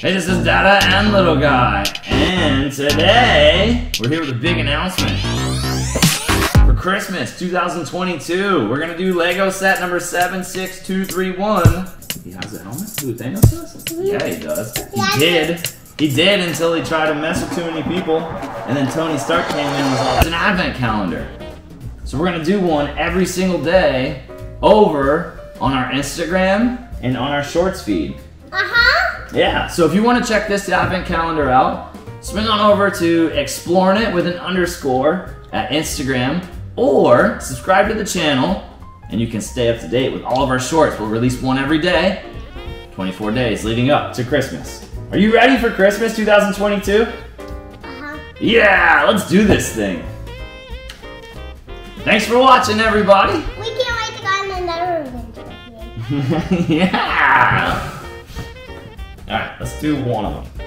Hey, this is Dada and Little Guy, and today we're here with a big announcement. For Christmas 2022, we're gonna do Lego set number 76231. He has a helmet? Who Thanos does? Yeah, he does. He did. He did until he tried to mess with too many people, and then Tony Stark came in and was it's an advent calendar. So we're gonna do one every single day over on our Instagram and on our shorts feed. Uh-huh. Yeah, so if you want to check this advent calendar out, swing on over to Explorenit with an underscore at Instagram or subscribe to the channel and you can stay up to date with all of our shorts. We'll release one every day, 24 days leading up to Christmas. Are you ready for Christmas 2022? Uh-huh. Yeah, let's do this thing. Thanks for watching, everybody. We can't wait to go on another adventure. yeah. All right, let's do one of them.